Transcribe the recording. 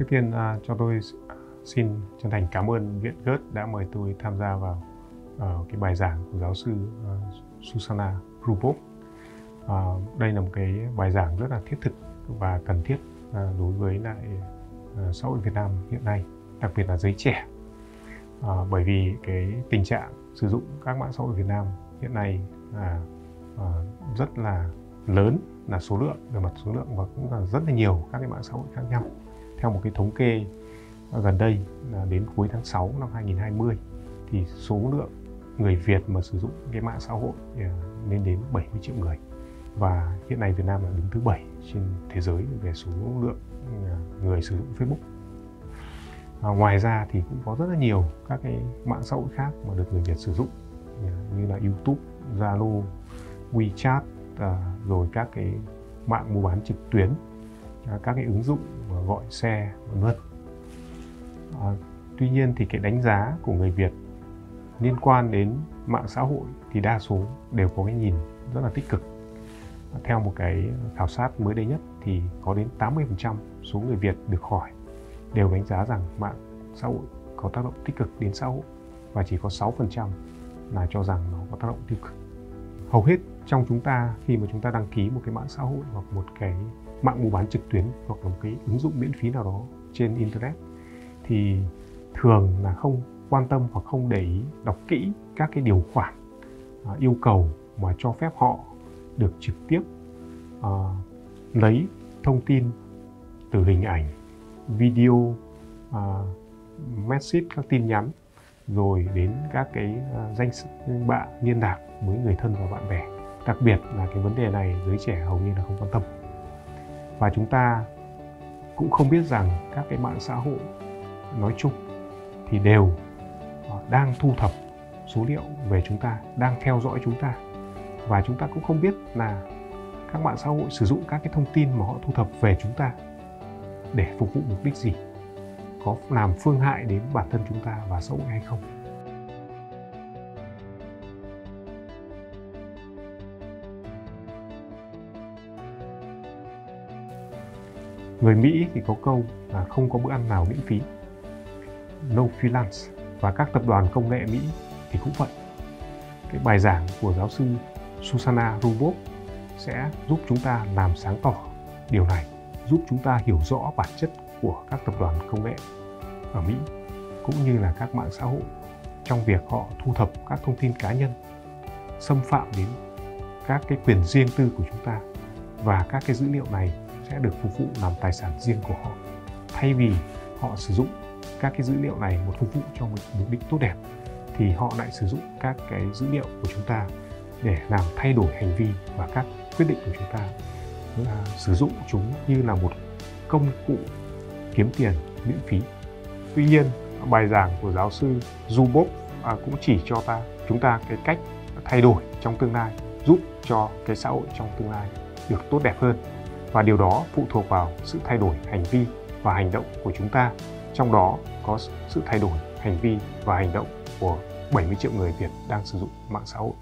Trước tiên à, cho tôi xin chân thành cảm ơn Viện Gớt đã mời tôi tham gia vào uh, cái bài giảng của giáo sư uh, Susanna Rubop. Uh, ờ, đây là một cái bài giảng rất là thiết thực và cần thiết uh, đối với lại uh, xã hội Việt Nam hiện nay, đặc biệt là giới trẻ. Uh, bởi vì cái tình trạng sử dụng các mạng xã hội Việt Nam hiện nay là uh, rất là lớn là số lượng về mặt số lượng và cũng là rất là nhiều các cái mạng xã hội khác nhau. Theo một cái thống kê gần đây à, đến cuối tháng 6 năm 2020 thì số lượng người Việt mà sử dụng cái mạng xã hội à, lên đến 70 triệu người và hiện nay Việt Nam là đứng thứ bảy trên thế giới về số lượng à, người sử dụng Facebook. À, ngoài ra thì cũng có rất là nhiều các cái mạng xã hội khác mà được người Việt sử dụng như là YouTube, Zalo, WeChat à, rồi các cái mạng mua bán trực tuyến, à, các cái ứng dụng gọi xe vân vân. À, tuy nhiên thì cái đánh giá của người Việt liên quan đến mạng xã hội thì đa số đều có cái nhìn rất là tích cực. Theo một cái khảo sát mới đây nhất thì có đến 80% số người Việt được hỏi đều đánh giá rằng mạng xã hội có tác động tích cực đến xã hội và chỉ có 6% là cho rằng nó có tác động tiêu cực. Hầu hết trong chúng ta khi mà chúng ta đăng ký một cái mạng xã hội hoặc một cái mạng mua bán trực tuyến hoặc là một cái ứng dụng miễn phí nào đó trên internet thì thường là không quan tâm hoặc không để ý đọc kỹ các cái điều khoản à, yêu cầu mà cho phép họ được trực tiếp à, lấy thông tin từ hình ảnh, video, à, message các tin nhắn rồi đến các cái à, danh bạ liên lạc với người thân và bạn bè. Đặc biệt là cái vấn đề này giới trẻ hầu như là không quan tâm. Và chúng ta cũng không biết rằng các cái mạng xã hội nói chung thì đều ờ, đang thu thập số liệu về chúng ta, đang theo dõi chúng ta. Và chúng ta cũng không biết là các mạng xã hội sử dụng các cái thông tin mà họ thu thập về chúng ta để phục vụ mục đích gì có làm phương hại đến bản thân chúng ta và xã hội hay không. Người mỹ thì có câu là không có bữa ăn nào miễn phí. No freelance. Và các tập đoàn công nghệ mỹ thì cũng vậy. Cái bài giảng của giáo sư Susanna Rubop sẽ giúp chúng ta làm sáng tỏ điều này, giúp chúng ta hiểu rõ bản chất của các tập đoàn công nghệ ở Mỹ cũng như là các mạng xã hội trong việc họ thu thập các thông tin cá nhân xâm phạm đến các cái quyền riêng tư của chúng ta. Và các cái dữ liệu này sẽ được phục vụ làm tài sản riêng của họ. Thay vì họ sử dụng các cái dữ liệu này một phục vụ cho một mục đích tốt đẹp thì họ lại sử dụng các cái dữ liệu của chúng ta để làm thay đổi hành vi và các quyết định của chúng ta. Là sử dụng chúng như là một công cụ kiếm tiền miễn phí. Tuy nhiên, bài giảng của giáo sư Zubov à, cũng chỉ cho ta chúng ta cái cách thay đổi trong tương lai giúp cho cái xã hội trong tương lai được tốt đẹp hơn và điều đó phụ thuộc vào sự thay đổi hành vi và hành động của chúng ta. Trong đó có sự thay đổi hành vi và hành động của 70 triệu người Việt đang sử dụng mạng xã hội.